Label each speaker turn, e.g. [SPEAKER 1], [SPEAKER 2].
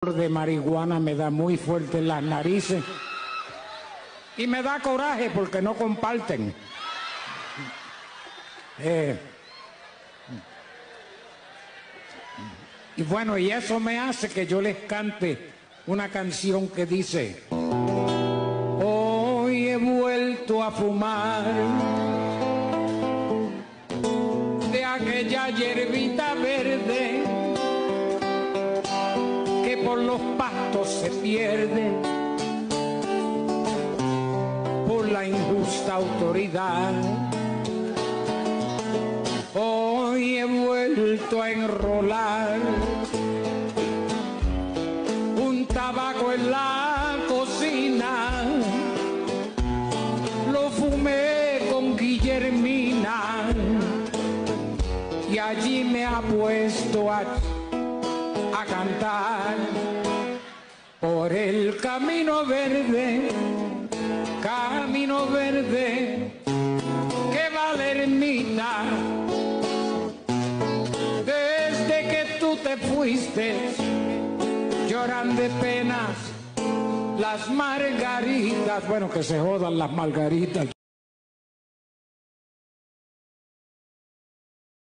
[SPEAKER 1] de marihuana me da muy fuerte las narices y me da coraje porque no comparten. Eh, y bueno, y eso me hace que yo les cante una canción que dice, hoy he vuelto a fumar de aquella hierbita por los pastos se pierde por la injusta autoridad. Hoy he vuelto a enrolar un tabaco en la cocina, lo fumé con Guillermina y allí me ha puesto a, a cantar por el camino verde, camino verde que va la ermita. Desde que tú te fuiste, lloran de penas las margaritas, bueno que se jodan las margaritas.